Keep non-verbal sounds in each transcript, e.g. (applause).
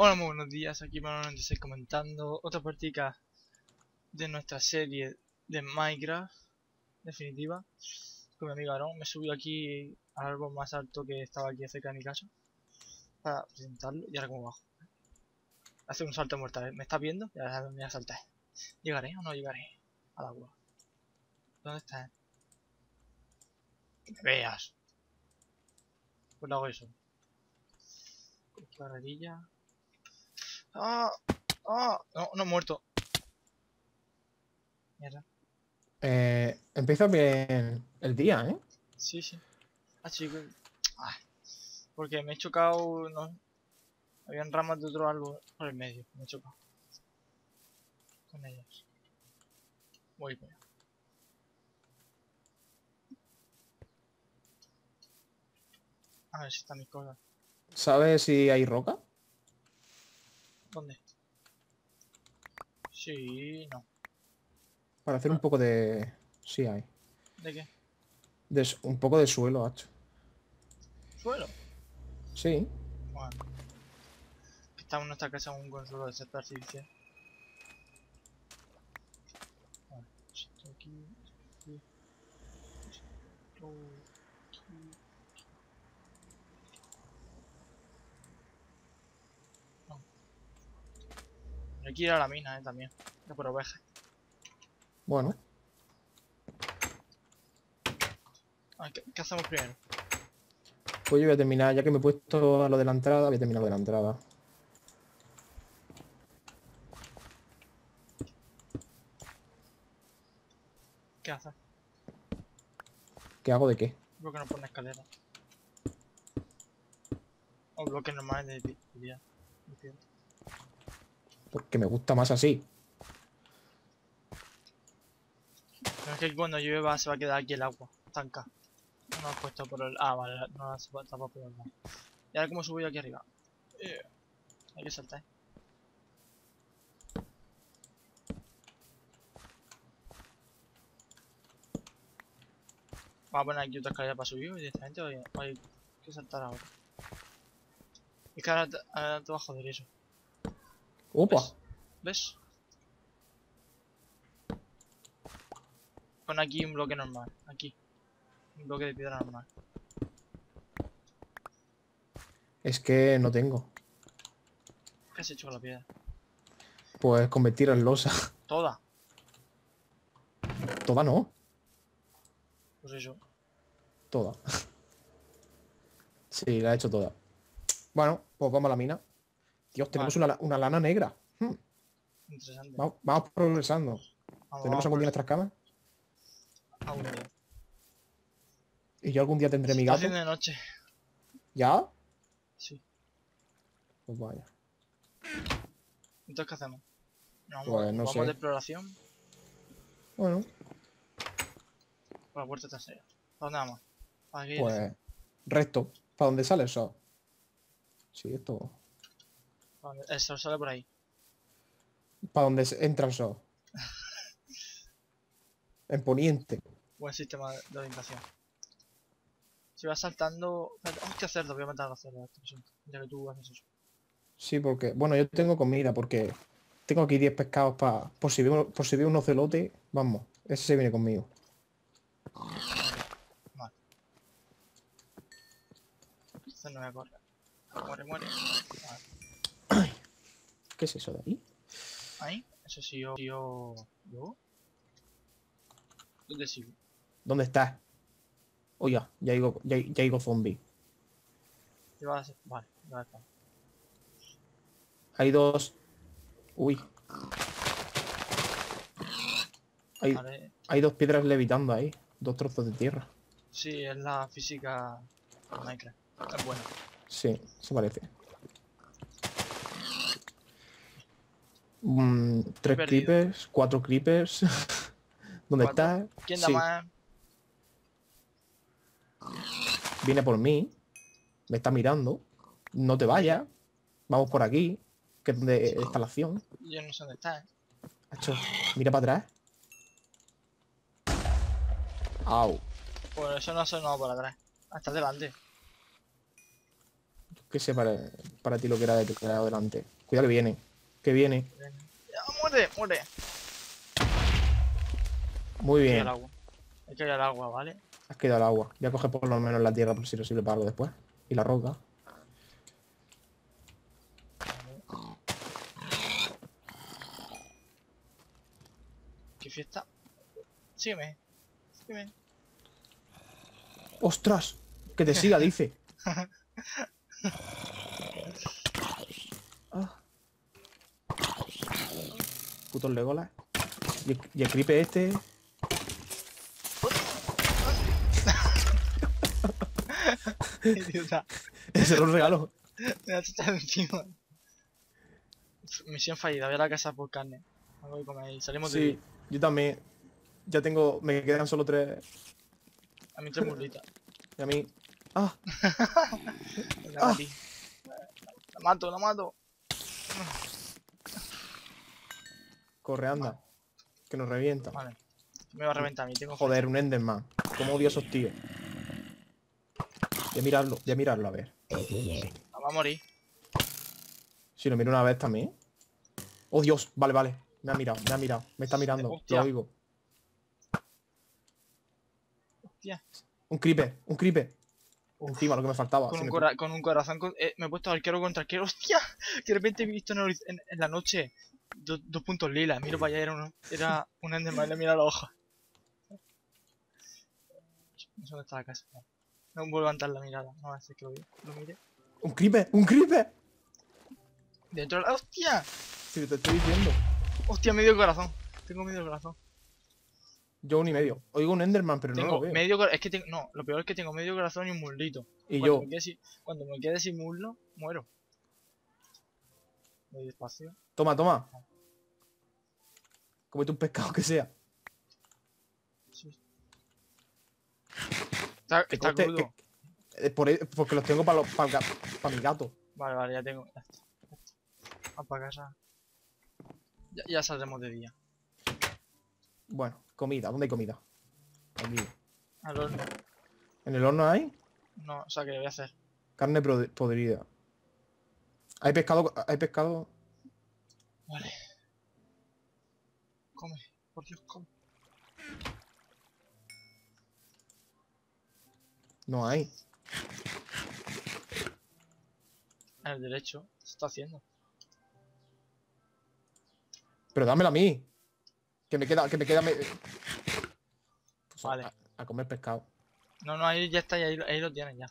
Hola, muy buenos días, aquí Mano96 comentando otra partida de nuestra serie de Minecraft definitiva con mi amigo Aaron. Me subí aquí al árbol más alto que estaba aquí cerca de mi casa para presentarlo y ahora como bajo. Hace un salto mortal, ¿me estás viendo? Y me voy a saltar. ¿Llegaré o no llegaré al agua? ¿Dónde estás? Que me veas. Pues lo hago eso. Carrerilla. ¡Ah! ¡Ah! No, no he muerto. Mierda. Eh, empieza bien el día, ¿eh? Sí, sí. Ah, chico. Ah, porque me he chocado. No, habían ramas de otro árbol por el medio. Me he chocado. Con ellas. Voy para allá. A ver si están mis cosas. ¿Sabes si hay roca? ¿Dónde? Sí, no. Para hacer un poco de... Sí hay. ¿De qué? De un poco de suelo, hacho. ¿Suelo? Sí. Bueno. Estamos en nuestra casa en un consuelo de césped artificial. Vale, esto aquí, aquí, esto aquí. No. Hay que ir a la mina, eh, también. De por ovejas. Bueno. ¿qué, qué hacemos primero? Pues yo voy a terminar, ya que me he puesto a lo de la entrada, voy a terminar lo de la entrada. ¿Qué haces? ¿Qué hago de qué? ¿Por qué no pone escalera? O de pi- de día. Porque me gusta más así. Pero es que cuando llueva se va a quedar aquí el agua, estanca. No has puesto por el... Ah, vale, no puede tapar por el. Y ahora cómo subo yo aquí arriba. Eh, hay que saltar. Vamos a poner aquí otra escalera para subir directamente o hay, que saltar ahora. Es que ahora, ahora te va a joder eso. ¡Opa! ¿Ves? Pon aquí un bloque normal, aquí. Un bloque de piedra normal. Es que no tengo. ¿Qué has hecho con la piedra? Pues convertir en losa. (laughs) Toda. Toda no. Pues eso. Toda. (laughs) Sí, la he hecho toda. Bueno, pues vamos a la mina. Dios, tenemos una, una lana negra. Hmm, Interesante. Vamos, vamos progresando. Vamos, ¿Tenemos algún día nuestras camas? algún día. Y yo algún día tendré mi gato. de noche. ¿Ya? Sí. Pues vaya. Entonces, ¿qué hacemos? ¿Nos Pues vamos, no vamos sé. de exploración Bueno, por la puerta trasera? ¿Para dónde vamos? ¿Para qué pues recto. ¿Para dónde sale el sol? Sí, esto. El sol sale por ahí. ¿Para dónde entra el sol? (laughs) En poniente. Buen sistema de orientación. Si vas saltando... Hostia, cerdo, voy a matar a los cerdos. Ya que tú haces eso. Sí, porque. Bueno, yo tengo comida porque tengo aquí 10 pescados para. Por si veo, por si veo un ocelote, vamos. Ese se viene conmigo. Entonces no voy a correr. Muere, muere. Vale. ¿Qué es eso de ahí? Ahí. Eso sí, yo... yo... ¿Yo? ¿Dónde sigo? ¿Dónde estás? Oye, ya digo, ya, ya digo zombie. Llevas... Vale, ya está. Hay dos. Uy. Hay, Vale. hay dos piedras levitando ahí. Dos trozos de tierra. Sí, es la física de Minecraft. Es buena. Sí, se parece. Mm, tres perdido. creepers, cuatro creepers. (laughs) ¿Dónde estás? ¿Quién da Sí, más? Viene por mí. Me está mirando. No te vayas. Vamos por aquí. Que es donde está la acción. Yo no sé dónde está, ¿eh? Hacho, mira para atrás. Au. Por eso no ha sonado por atrás. Está delante. que sea para, para ti lo que era de teclado delante. Cuidado que viene. Que viene. ¡Ya, muere, muere! Muy bien. al agua. Hay que ir al agua, ¿vale? Has quedado al agua. Voy a coger por lo menos la tierra por si no sirve para algo después. Y la roca. ¿Qué fiesta? Sígueme. Sígueme. ¡Ostras! Que te siga, dice. (laughs) Putos Legolas. Y, el- y el creeper este. (laughs) (laughs) Ese era un regalo. Me ha echado encima. Misión fallida, voy a la casa por carne. Me voy a comer ahí. Salimos de Sí, yo también. Ya tengo. Me quedan solo tres. a mí tres mulitas. Y a mí. ¡Ah! (laughs) Ah. La mato, la mato. Corre, anda. Que nos revienta. Vale. Me va a reventar a mí, tengo Joder, un Enderman. Cómo odio a esos tíos. Voy a mirarlo, voy a mirarlo a ver. Va a morir. Si lo miro una vez también. Oh Dios, vale, vale. Me ha mirado, me ha mirado. Me está mirando. Hostia. Lo oigo. Hostia. Un creeper, un creeper. Uf. Encima lo que me faltaba. Con un, me- cora- con un corazón. con- eh, me he puesto arquero contra arquero. (laughs) ¡Hostia! Que de repente he visto en la noche do- dos puntos lilas. Miro para allá, era un, era un Enderman le mira la hoja. No sé dónde está la casa. No, no vuelvo a levantar la mirada. No ser que lo, lo mire. Un creeper, un creeper. Dentro de la. ¡Hostia! Si te estoy diciendo. ¡Hostia! Medio corazón. Tengo medio corazón. Yo un y medio. Oigo un Enderman, pero no Tengo lo veo. medio. Es que tengo. No, lo peor es que tengo medio corazón y un muslito. Y cuando yo, Me quede sin, cuando me quede sin muslo, muero. Voy despacio. toma, toma. Comete un pescado que sea. Sí. Está, está crudo. que- eh, por e- porque los tengo para mi gato. Vale, vale, ya tengo. Ya está. ya está. Vamos para casa. Ya, ya saldremos de día. Bueno, comida. ¿Dónde hay comida? Aquí. Al horno. ¿En el horno hay? No, o sea que voy a hacer. Carne podrida. Hay pescado. Hay pescado. Vale. Come, por Dios, come. No hay. En el derecho. Se está haciendo. Pero dámela a mí. Que me queda. Que me queda. me- Pues a- Vale. A, a comer pescado. No, no, ahí ya está, ahí, ahí lo tienes ya.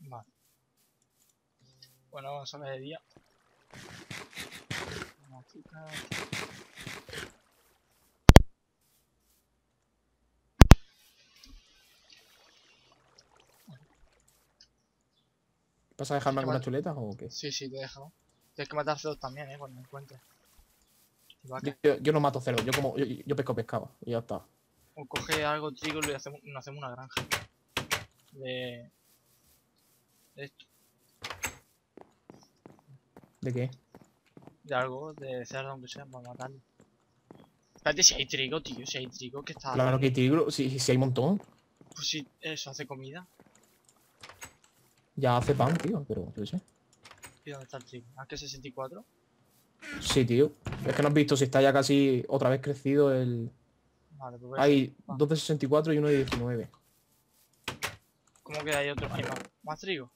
Vale. Bueno, vamos a ver de día. ¿Vas a dejarme mal- chuletas o qué? Sí, sí, te he dejado. Tienes que matar cerdos también, eh, cuando encuentres. Yo, no mato cerdo, yo como. Yo, yo pesco pescado. Y ya está. O coge algo trigo y hacemos, nos hacemos una granja. De... De esto. ¿De qué? De algo, de cerdo aunque sea, para matarlo. Espérate, si hay trigo, tío, si hay trigo que está... Claro que hay tigro. Si, si hay un montón. Pues si eso hace comida. Ya hace pan, tío. Pero yo sé. ¿Y dónde está el trigo? ¿Ah, que 64? Sí, tío. Es que no has visto si está ya casi otra vez crecido el. Vale, pues Hay dos de 64 y uno de 19. ¿Cómo que hay otro? ¿Hay más, más trigo?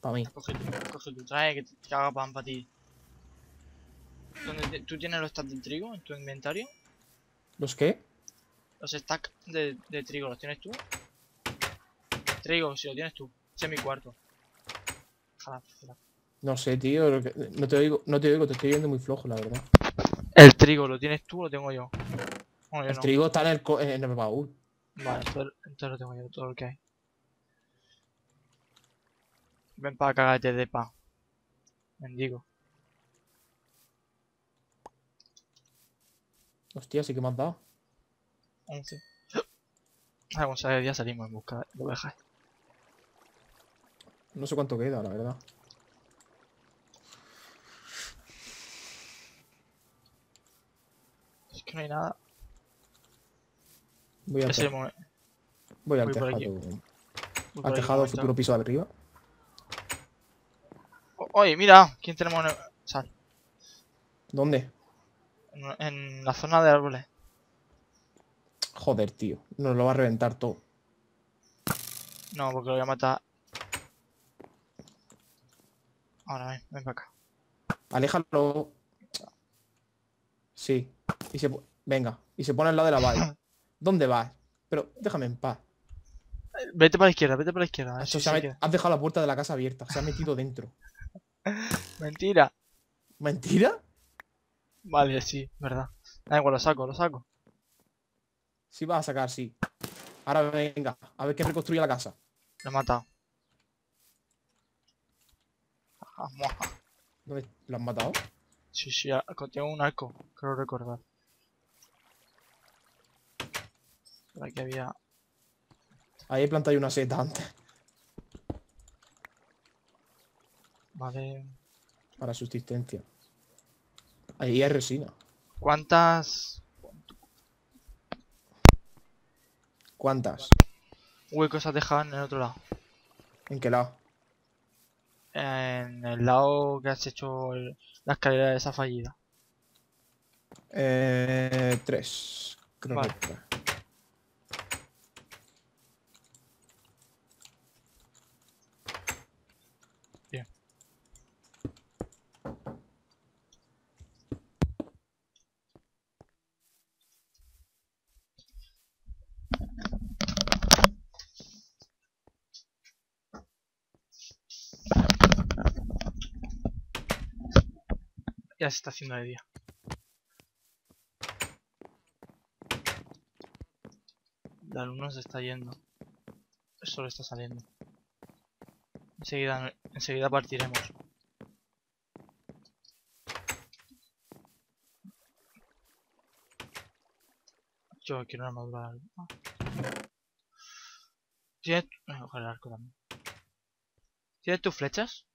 Para mí. Coge tú, coge tú, trae que, te- haga pan para ti. ¿Dónde ¿Tú tienes los stacks de trigo en tu inventario? ¿Los qué? Los stacks de, de trigo, ¿los tienes tú? Trigo, si lo tienes tú. Ese es mi cuarto. Ojalá, ojalá. No sé, tío. lo que- No te oigo, no te oigo, te estoy viendo muy flojo, la verdad. El trigo, ¿lo tienes tú o lo tengo yo? El no. trigo está en el, co- en el baúl. Vale, entonces, entonces lo tengo yo, todo lo que hay. Ven para cagarte de pan. Mendigo. Hostia, sí que me has dado. 11. Vamos a ver, ya salimos en busca de ovejas. No sé cuánto queda, la verdad. Que no hay nada. Voy al, te- momen- voy al voy aquí. tejado. voy Al tejado futuro piso de arriba. Oye, mira, ¿quién tenemos en, el- sal, ¿Dónde? en, en la zona de árboles? Joder, tío. Nos lo va a reventar todo. No, porque lo voy a matar. Ahora ven, ven para acá. Aléjalo. Sí. Y se Venga. Y se pone al lado de la valla. (coughs) ¿Dónde vas? Pero déjame en paz. Vete para la izquierda, vete para la izquierda. Eso sí Has dejado la puerta de la casa abierta. Se ha metido dentro. (laughs) Mentira. ¿Mentira? Vale, sí, verdad. Da igual, lo saco, lo saco. Sí vas a sacar, sí. Ahora venga. A ver que reconstruye la casa. Lo he matado. Ah, muah. ¿Dónde lo has matado? Sí, sí, tengo un arco, creo recordar. Por aquí había. Ahí he plantado una seta antes. Vale. Para subsistencia. Ahí hay resina. ¿Cuántas ¿Cuántas? huecos has dejado en el otro lado? ¿En qué lado? En el lado que has hecho el- la escalera esa fallida. Eh, tres. Creo Vale. que Ya se está haciendo de día. La luna se está yendo. El sol está saliendo. Enseguida, enseguida partiremos. Yo quiero una armadura. ¿Tienes... Coger el arco también. ¿Tienes tus flechas?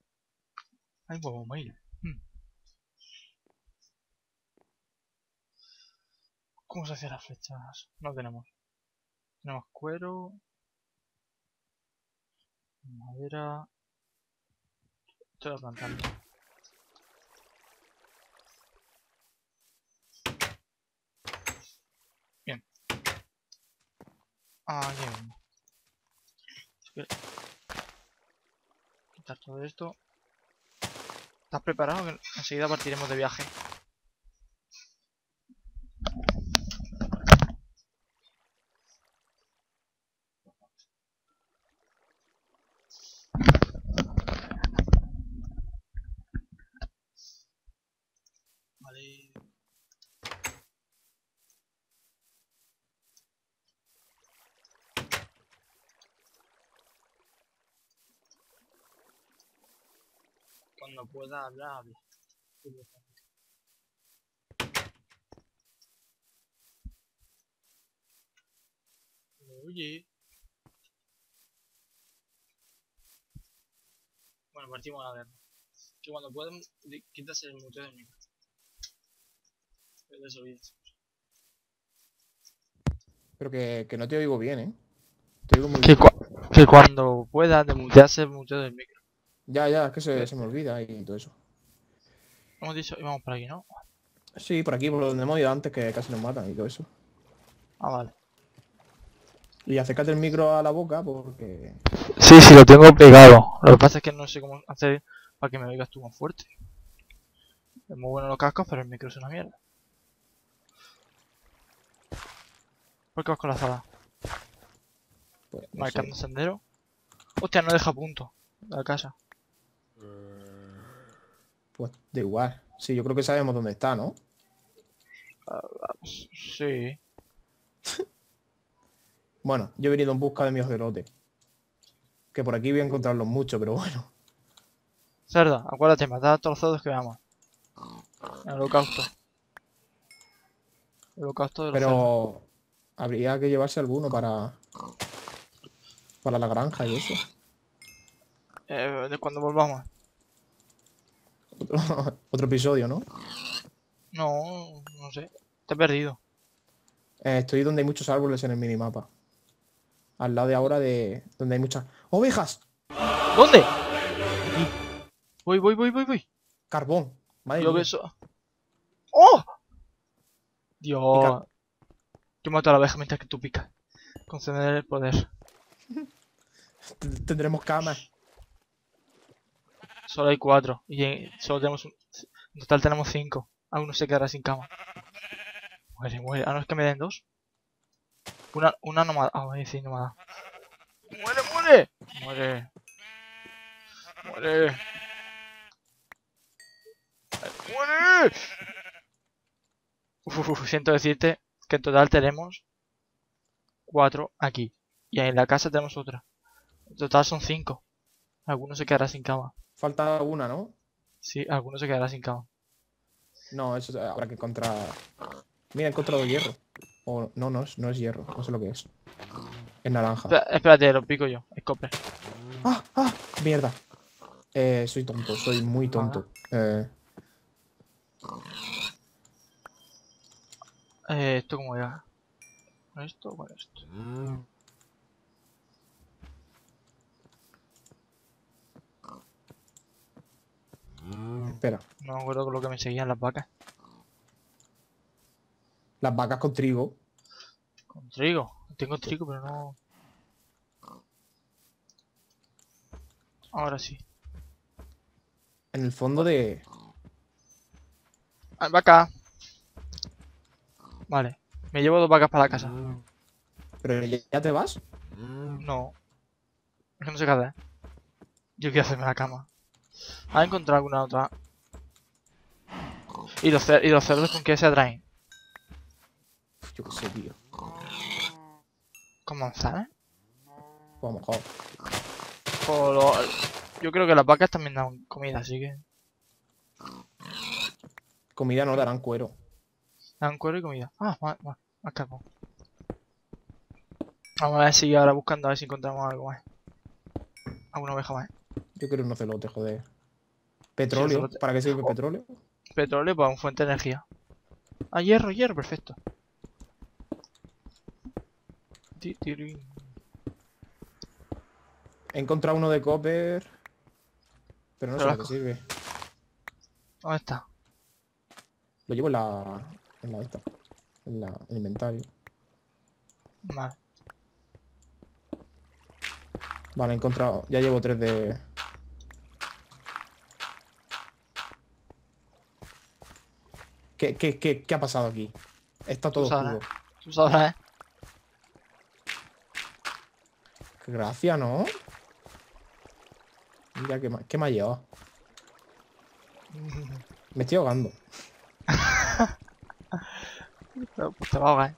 Hay huevo mail. Hmm. ¿Cómo se hacen las flechas? No tenemos. Tenemos cuero. Madera. Estoy plantando. Bien. Aquí mismo. Quitar todo esto. ¿Estás preparado? Enseguida partiremos de viaje. Vale. Cuando pueda hablar, hable. Oye. Bueno, partimos a la guerra. Que cuando puedan, quitas el muteo del micro. Que te olvides. Pero que, que no te oigo bien, ¿eh? Te oigo muy que cuando pueda, te muteas el muteo del micro. Ya, ya, es que se, se me olvida y todo eso. Hemos dicho, íbamos por aquí, ¿no? Sí, por aquí, por donde hemos ido antes, que casi nos matan y todo eso. Ah, vale. Y acércate el micro a la boca porque... Sí, sí, lo tengo pegado. Lo que pasa es que no sé cómo hacer para que me oigas tú más fuerte. Es muy bueno los cascos, pero el micro es una mierda. ¿Por qué vas con la sala? Pues, no sé. Marcando sendero. Hostia, no deja punto. La casa. Pues da igual. Sí, yo creo que sabemos dónde está, ¿no? Sí. (laughs) Bueno, yo he venido en busca de mi ocelote. Que por aquí voy a encontrarlos mucho, pero bueno. Cerda, acuérdate, matar a todos los cerdos que veamos. El holocausto. El holocausto de los cerdos. Pero habría que llevarse alguno para... Para la granja y eso. Eh, de cuando volvamos. Otro, (laughs) otro episodio, ¿no? No, no sé. Te he perdido. Eh, estoy donde hay muchos árboles en el minimapa. Al lado de ahora de donde hay muchas... ¡Ovejas! ¿Dónde? Aquí. Voy, voy, voy, voy, voy. Carbón. Madre Yo que eso. ¡Oh! Dios. Yo mato a la abeja mientras que tú picas. Conceder el poder. (laughs) Tendremos camas. Solo hay cuatro. Y solo tenemos un... En total tenemos cinco. Alguno se quedará sin cama. Muere, muere. Ah, no es que me den dos. Una, una no me ha Ah, voy a decir no me ha dado. ¡Muere, muere! Muere. Muere. ¡Muere! Uf, uf, siento decirte que en total tenemos cuatro aquí. Y en la casa tenemos otra. En total son cinco. Alguno se quedará sin cama. Falta una, ¿no? Sí, alguno se quedará sin cama. No, eso habrá que encontrar... Mira, he encontrado hierro. O no, no es, no es hierro. No sé lo que es. Es naranja. Espera- espérate, lo pico yo. Es copper. ¡Ah! ¡Ah! Mierda. Eh, soy tonto, soy muy tonto. Eh, Eh, ¿Esto cómo era? ¿Con esto o con esto? Espera. No me acuerdo con lo que me seguían las vacas. Las vacas con trigo. Con trigo. Tengo trigo, pero no... Ahora sí. En el fondo de... Ah, vaca. Vale. Me llevo dos vacas para la casa. ¿Pero ya ya te vas? No. Es que no sé qué hacer. Yo quiero hacerme la cama. ¿Has encontrado alguna otra? ¿Y los, cer- ¿Y los cerdos con qué se atraen? Yo qué sé, tío. ¿Con manzanas? O a lo mejor. O lo- Yo creo que las vacas también dan comida, así que... Comida no darán cuero. Dan cuero y comida. Ah, más, más, más carbón. Vamos a ver si ahora buscando a ver si encontramos algo más. Alguna oveja más. Yo quiero un ocelote, joder. Petróleo. ocelote. ¿Para qué sirve Oh. petróleo? Petróleo para un fuente de energía. Ah, hierro, hierro, perfecto. He encontrado uno de copper. Pero no sé para qué sirve. ¿Dónde está? Lo llevo en la. En la esta. En la en el inventario. Vale. Vale, he encontrado. Ya llevo tres de. ¿Qué, qué, qué, qué ha pasado aquí? Está todo oscuro. Tú sabrás, ¿eh? Qué gracia, ¿no? Mira, qué, qué me ha llevado. Me estoy ahogando. (laughs) Pues te va a ahogar, ¿eh?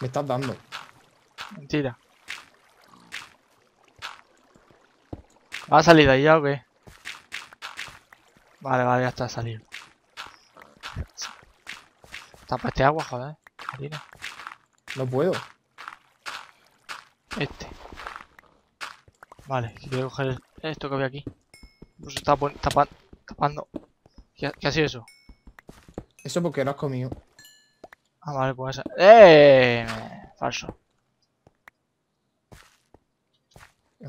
Me estás dando. Mentira. ¿Va a salir de ahí ya o qué? Vale, vale, ya está salido. Tapa este agua, joder. Marina. No puedo. Este. Vale, quiero coger esto que había aquí. Pues está pon- tapa- tapando. ¿Qué, ha- ¿Qué ha sido eso? Eso porque no has comido. Ah, vale, pues esa. ¡Eh! Falso.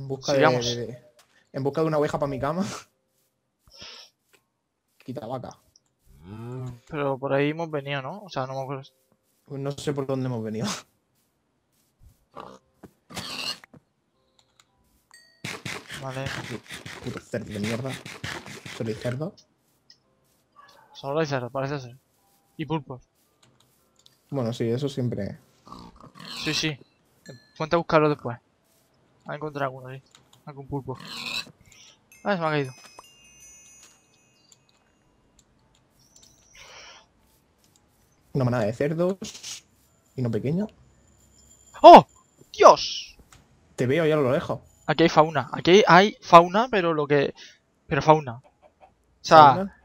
En busca de- En busca de una oveja para mi cama. (laughs) Quita vaca. Pero por ahí hemos venido, ¿no? O sea, no me acuerdo. Pues no sé por dónde hemos venido. Vale. Puto cerdo de mierda. Solo hay cerdo. Solo hay cerdo, parece ser. Y pulpos. Bueno, sí, eso siempre. Sí, sí. Ponte a buscarlo después. A encontrar alguno ahí. Algún pulpo. Ah, se me ha caído. Una manada de cerdos. Y no pequeño. ¡Oh! ¡Dios! Te veo ya lo lejos. Aquí hay fauna. Aquí hay fauna, pero lo que... Pero fauna. O sea, Fauna.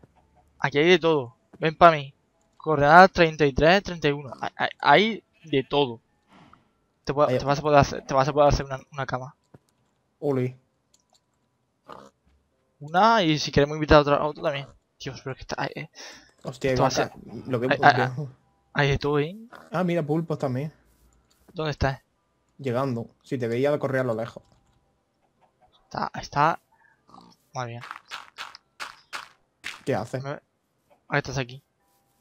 aquí hay de todo. Ven para mí. Coordenadas 33, 31. Hay, hay- hay de todo. Te, vas a poder hacer, te vas a poder hacer una, una cama. Oli. Una y si queremos invitar a otra, a otro también. Dios, pero es que está... eh, Hostia, Esto va a vaca, lo veo- Ahí estoy, ¿eh? Ah, mira, pulpos también. ¿Dónde estás? Llegando. Si te veía correr a lo lejos. Está, está... Madre mía. ¿Qué haces? Me- Ahí estás aquí.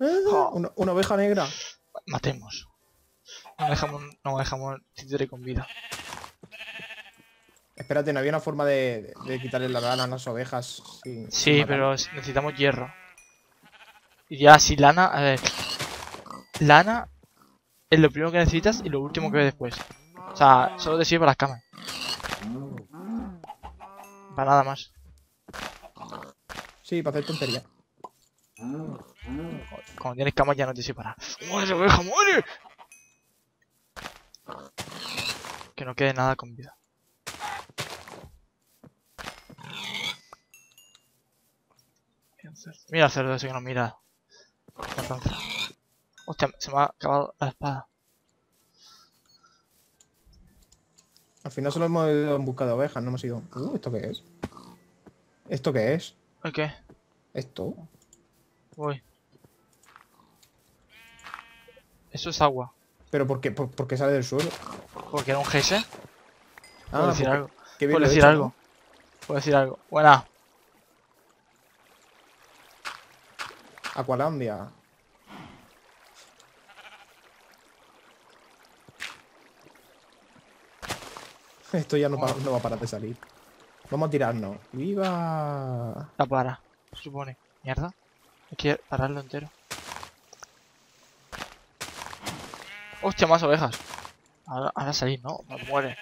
Ah, una, una oveja negra. Matemos. No dejamos, no dejamos títere con vida. Espérate, ¿no había una forma de, de quitarle la lana a las ovejas? sin- Sí, pero necesitamos hierro. Y ya, si lana... A ver... Lana es lo primero que necesitas y lo último que ves después. O sea, solo te sirve para las camas. Para nada más. Sí, para hacer tonterías. Cuando tienes camas ya no te sirve para. ¡Muere, oveja, muere! Que no quede nada con vida. Mira el cerdo ese que nos mira. Hostia, se me ha acabado la espada. Al final solo hemos ido en busca de ovejas, no hemos ido. Uh, ¿esto qué es? ¿Esto qué es? ¿El qué? ¿Esto? Voy. Eso es agua. ¿Pero por qué, por, por qué sale del suelo? Porque era un GS. Puedo decir porque- algo. Puedo decir hecho, ¿no? algo. Puedo decir algo. Buena. Aqualandia. Esto ya no va a parar de salir. Vamos a tirarnos. ¡Viva! La para. Se supone. Mierda. Hay que pararlo entero. Hostia, más ovejas. Ahora, ahora salir, ¿no? Me muere.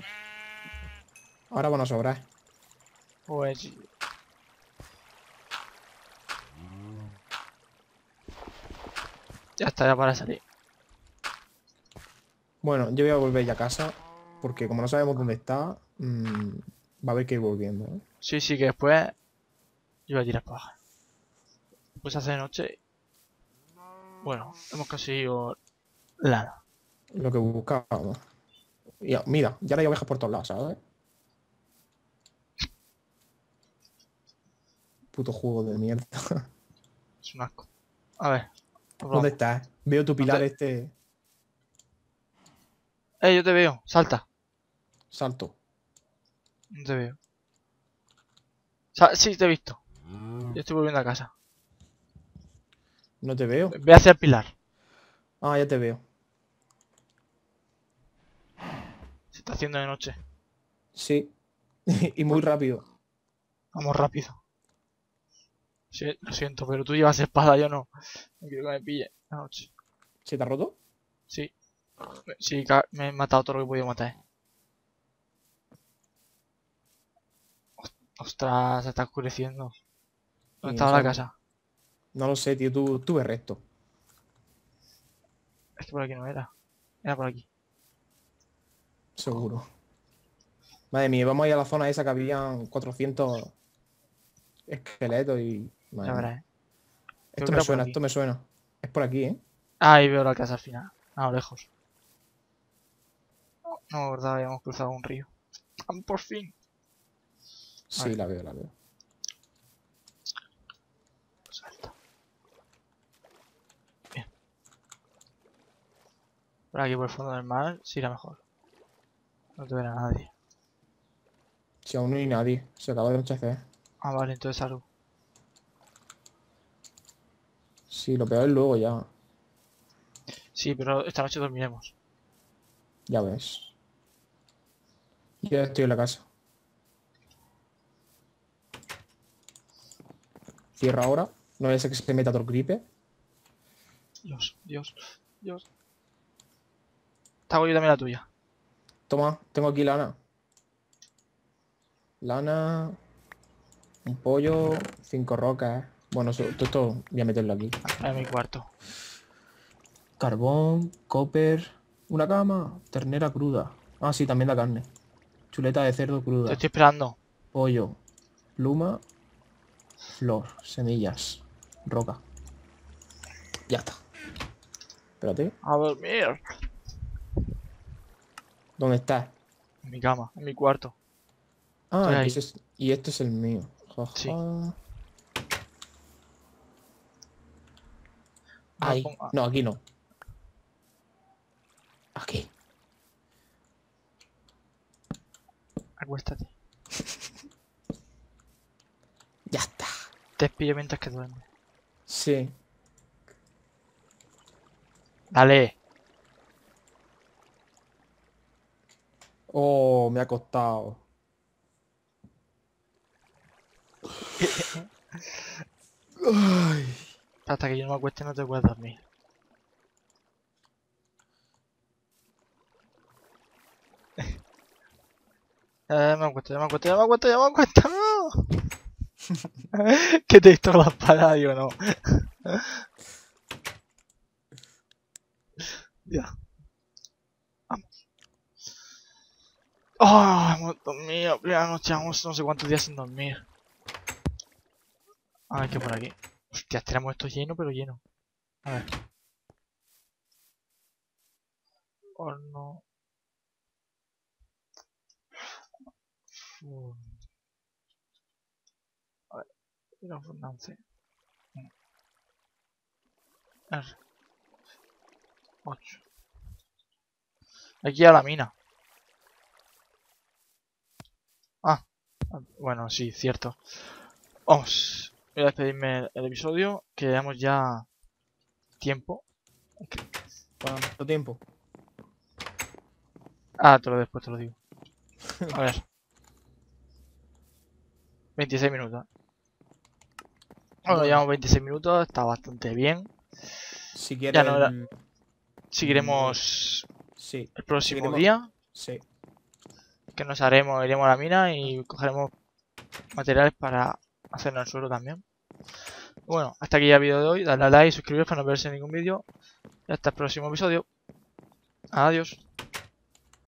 Ahora van a sobrar. Pues... Ya está, ya para salir. Bueno, yo voy a volver ya a casa. Porque como no sabemos dónde está, mm, va a haber que ir volviendo. ¿eh? Sí, sí, que después... Yo voy a tirar paja. Pues hace de noche... Bueno, hemos conseguido... Lana. Lo que buscábamos. Y, mira, ya hay ovejas por todos lados, ¿sabes? Puto juego de mierda. (laughs) Es un asco. A ver. ¿Dónde estás? Veo tu pilar te- este Eh, yo te veo. Salta. salto. No te veo. Sa- sí, te he visto. Yo estoy volviendo a casa. No te veo. Ve hacia el pilar. Ah, ya te veo. Se está haciendo de noche. Sí. (laughs) y muy rápido. Vamos rápido. Sí, lo siento, pero tú llevas espada, yo no. No quiero que me pille la noche. ¿Se te ha roto? Sí. Sí, me he matado todo lo que he podido matar. Os- Ostras, se está oscureciendo. ¿Dónde estaba la casa? No lo sé, tío. Tú, tú ves recto. Es que por aquí no era. Era por aquí. Seguro. Madre mía, vamos a ir a la zona esa que habían 400 esqueletos y... Madre mía. ¿eh? Esto me suena, esto me suena. Es por aquí, ¿eh? Ah, ahí veo la casa al final. A lo lejos. No, verdad, habíamos cruzado un río. Ah, Por fin. Sí, la veo, la veo. Salta. Bien. Por aquí por el fondo del mar sí irá mejor. No te verá nadie. Si aún no hay nadie. Se acaba de anochecer. Ah, vale, entonces salgo. Sí, lo peor es luego ya. Sí, pero esta noche dormiremos. Ya ves. Ya estoy en la casa. Cierra ahora. No es que se meta otro gripe. Dios, Dios, Dios. Te hago yo también la tuya. Toma, tengo aquí lana. Lana. Un pollo. Cinco rocas. Bueno, todo esto voy a meterlo aquí. En mi cuarto. Carbón, copper. Una cama. Ternera cruda. Ah, sí, también da carne. Chuleta de cerdo Te cruda. estoy esperando. Pollo. Pluma. Flor. Semillas. Roca. Ya está. Espérate. A dormir. ¿Dónde estás? En mi cama, en mi cuarto. Ah, es- y este es el mío. Jaja. Sí. No Ahí. No, aquí no. Aquí. Acuéstate. (laughs) Ya está. Te pillo mientras que duermes. Sí. Dale. Oh, me ha costado. Ay. Hasta que yo no me acueste no te puedes dormir. (laughs) Eh, me acuesto, ya me acuesto, ya me acuesto, ya me acuesto. (laughs) que te he visto la espada, digo, no. (laughs) ya. Oh, hemos dormido. Primera noche, vamos no sé cuántos días sin dormir. A ver qué por aquí. Hostia, tenemos esto lleno, pero lleno. A ver. Horno. A ver. Era fundance. R. 8. Aquí a la mina. Ah. ah, Bueno, sí, cierto. Vamos. Voy a despedirme el episodio. Que llevamos ya tiempo. ¿Cuánto tiempo? Ah, te lo después te lo digo. A ver. (laughs) 26 minutos. Bueno, llevamos 26 minutos, está bastante bien. Si quieres. no era- Seguiremos Sí, el próximo Seguiremos- día, sí. Que nos haremos, iremos a la mina y cogeremos materiales para hacernos el suelo también. Bueno, hasta aquí ya el vídeo de hoy, dadle a like, suscribiros para no perderse ningún vídeo. Y hasta el próximo episodio. Adiós.